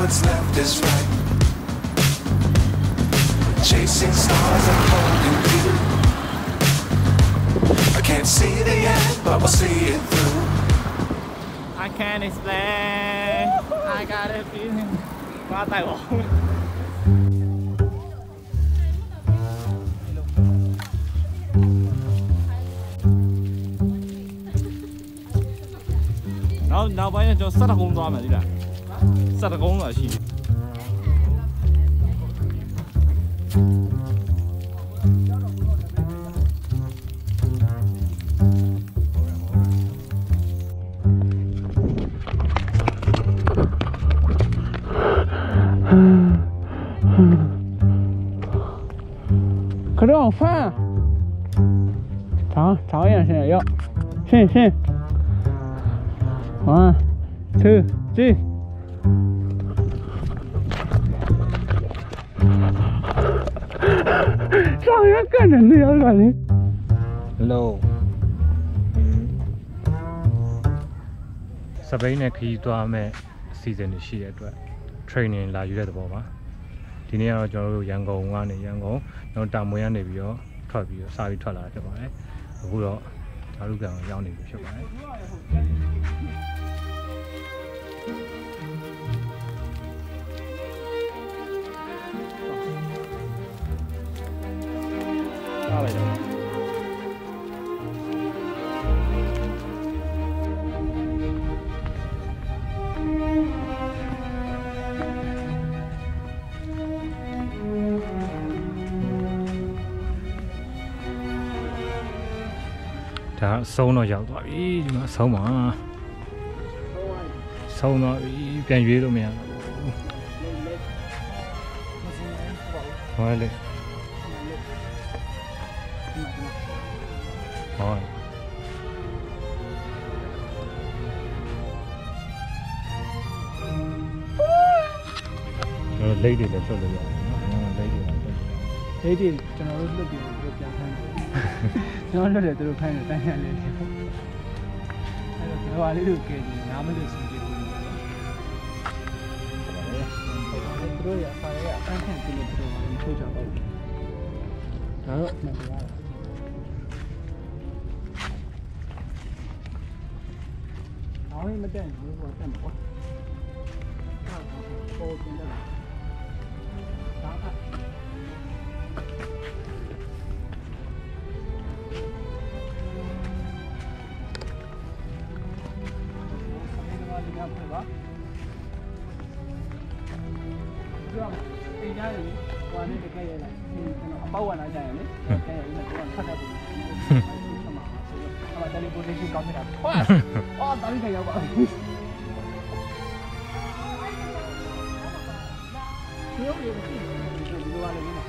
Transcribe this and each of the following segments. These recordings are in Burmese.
what's left is right. Chasing stars and holding you. I can't see the end, but we'll see it through. I can't explain. I got a feeling. 哇，带我。然后，然后发现就啥工作嘛，对吧？晒得够恶去可是好烦长长一下现在要嘿嘿 one two three ဆောင်ရကန်နေနေရတာလေလုံးစပိန်နဲ့ခီးသွားမဲ့အစီအစဉ်တွေရှိတဲ့အတွက် training လာယူတဲ့သဘောပါဒီနေ့ကတော့ကျွန်တော်တို့ရန်ကုန်ကနေရန်ကုန်တော့တာမွေကနေပြီးတော့ထွက်ပြီးတော့စာပြီးထွက်လာတာဖြစ်ပါတယ်အခုတော့ဓာတ်ရုပ်ကံရောက်နေပြီဖြစ်ပါတယ် ဒါအဆုံးတော့ရောက်သွားပြီဒီမှာအဆုံးပါဆုံးတော့ပြီပြန်ရွေးလို့မရတော့ဘူးဟောလေဟောကျွန်တော်လိတ်တွေလည်းထွက်လို့ရတယ်နော်လိတ်တွေလည်းထွက်လို့ရတယ်ဒိတ်တွေကျွန်တော်တို့လွတ်ပြီးသူတို့ပြန်ခိုင်းတယ် ကျွန်တော်လွတ်တယ်သူတို့ခိုင်းတယ်တိုင်းရလေးအဲ့တော့ဒီဟာလေးတို့ကဲဒီနားမလို့စင်ကြည့်ဘူးသူတို့ရဆာရအတန်းခံပြီးလို့သူတို့ထိုးကြတော့ဒါတော့မတရားဘူးအောင်းမတက်ဘူးဘာတက်မှာဟာပေါ်တင်တယ် အိမ်သားတွေဟိုအနေနဲ့ကြက်ရလိုက်ကျွန်တော်အပေါက်ဝင်လာကြရင်လေကြက်ရရင်တော့ဖတ်တတ်ဘူးဆက်မှာဆိုတော့အဲ့ဒါ teleportation ကောင်းနေတာဟောအော်တားရရောက်ပါဘူးဒီလိုမျိုးရှိတယ်ဒီလိုပါလေနော်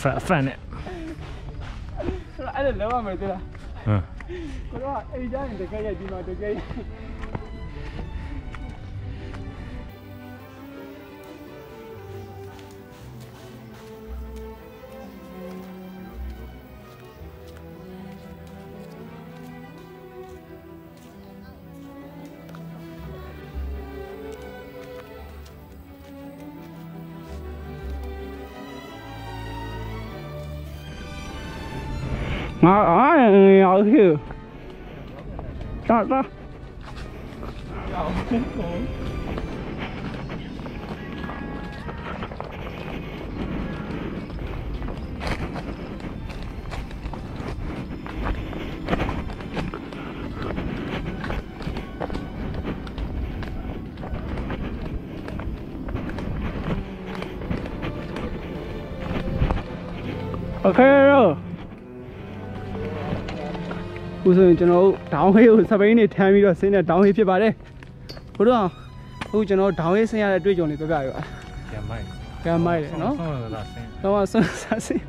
ဖတ်ဖတ်နဲ့အဲ့ဒါလောရမယ်တူလားဟမ် これは A じゃないんで、ガヤ、ディマ、Okay, ခုဆိုရင်ကျွန်တော်တို့ဒေါင်းဟေးကိုစပိန်နေထမ်းပြီးတော့ဆင်းတဲ့ဒေါင်းဟေးဖြစ်ပါတယ်ဘုရားအခုကျွန်တော်ဒေါင်းဟေးဆင်းရတဲ့တွေ့ကြုံလေးပြပြရပါရမိုက်ကမ်းမိုက်တယ်နော်ဆောင်းလာဆင်းတော့ဆွမ်းစားဆင်း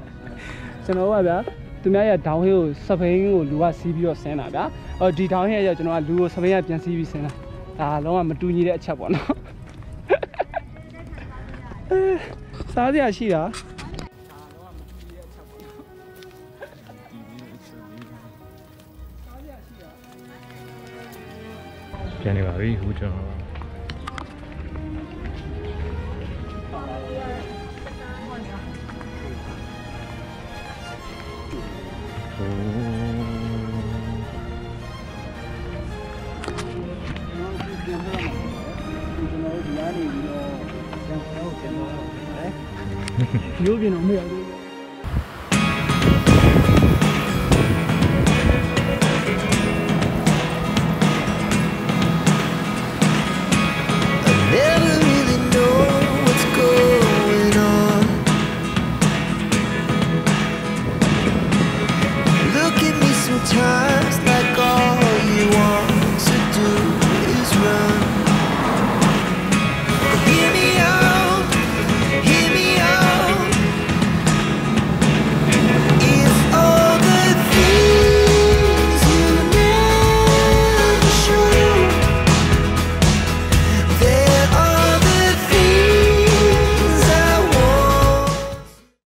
ကျွန်တော်ကဗျာသူများရဲ့ဒေါင်းဟေးကိုစပိန်ကိုလူကစီးပြီးတော့ဆင်းတာဗျာအော်ဒီဒေါင်းဟေးကကျွန်တော်ကလူကိုစပိန်ကပြန်စီးပြီးဆင်းတာဒါလုံးဝမတူညီတဲ့အချက်ပေါ့နော်စားစရာရှိတာ ပြန်နေပါပြီအခုကျွန်တော်ဟိုကျွန်တော်တို့ဒီကနေပြီးတော့ဆန်ဆောက်ပြန်တော့တယ်မျိုးပြင်တော့မရဘူး